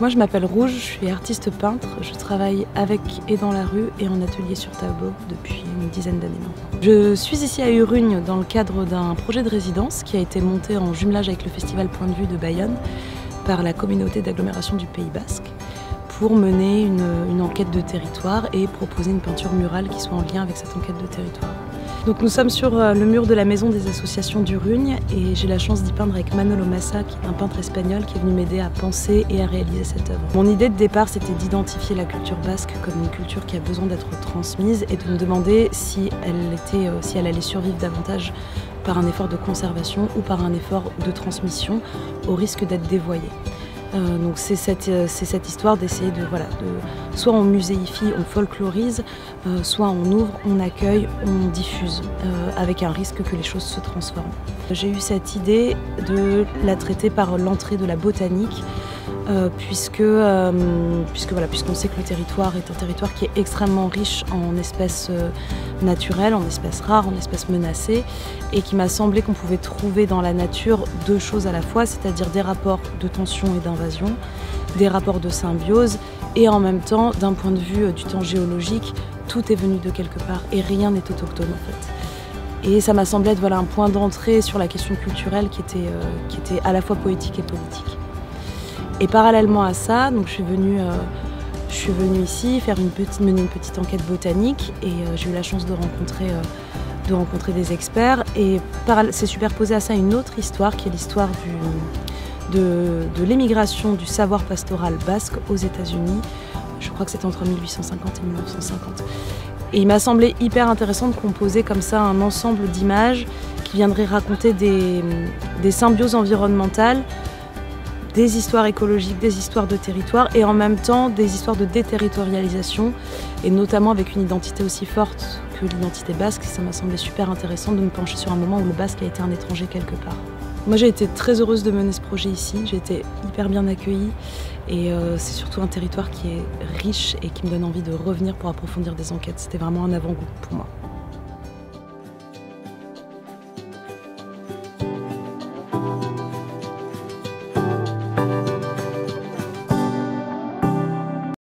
moi je m'appelle Rouge, je suis artiste peintre, je travaille avec et dans la rue et en atelier sur tableau depuis une dizaine d'années maintenant. Je suis ici à Urugne dans le cadre d'un projet de résidence qui a été monté en jumelage avec le festival Point de vue de Bayonne par la communauté d'agglomération du Pays Basque pour mener une, une, enquête de territoire et proposer une peinture murale qui soit en lien avec cette enquête de territoire. Donc nous sommes sur euh, le mur de la maison des associations d'Urugne et j'ai la chance d'y peindre avec Manolo Massa, qui est un peintre espagnol qui est venu m'aider à penser et à réaliser cette œuvre. Mon idée de départ, c'était d'identifier la culture basque comme une culture qui a besoin d'être transmise et de me demander si elle, euh, si elle allait survivre davantage par un effort de conservation ou par un effort de transmission au risque d'être dévoyée. Euh, donc c'est cette, euh, histoire d'essayer de, soit on muséifie, on folklorise, euh, soit on ouvre, on accueille, on diffuse, euh, avec un risque que les choses se transforment. J'ai eu cette idée de la traiter par l'entrée de la botanique, euh, puisque, euh, puisque voilà, puisqu'on sait que le territoire est un territoire qui est extrêmement riche en espèces euh, naturelles, en espèces rares, en espèces menacées, et qui m'a semblé qu'on pouvait trouver dans la nature deux choses à la fois, c'est-à-dire des rapports de tension et d'invasion, des rapports de symbiose, et en même temps, d'un point de vue du temps géologique, tout est venu de quelque part et rien n'est autochtone en fait. Et ça m'a semblé être voilà, un point d'entrée sur la question culturelle qui était, qui était à la fois poétique et politique. Et parallèlement à ça, donc je suis venue, euh, je suis ici faire une petite, mener une petite enquête botanique et euh, j'ai eu la chance de rencontrer, euh, de rencontrer des experts. Et c'est superposé à ça une autre histoire qui est l'histoire de, l'émigration du savoir pastoral basque aux États-Unis. Je crois que c'est entre 1850 et 1950. Et il m'a semblé hyper intéressant de composer comme ça un ensemble d'images qui viendraient raconter des, des symbioses environnementales des histoires écologiques, des histoires de territoire et en même temps des histoires de déterritorialisation et notamment avec une identité aussi forte que l'identité basque. Ça m'a semblé super intéressant de me pencher sur un moment où le basque a été un étranger quelque part. Moi j'ai été très heureuse de mener ce projet ici, j'ai été hyper bien accueillie et euh, c'est surtout un territoire qui est riche et qui me donne envie de revenir pour approfondir des enquêtes. C'était vraiment un avant-goût pour moi.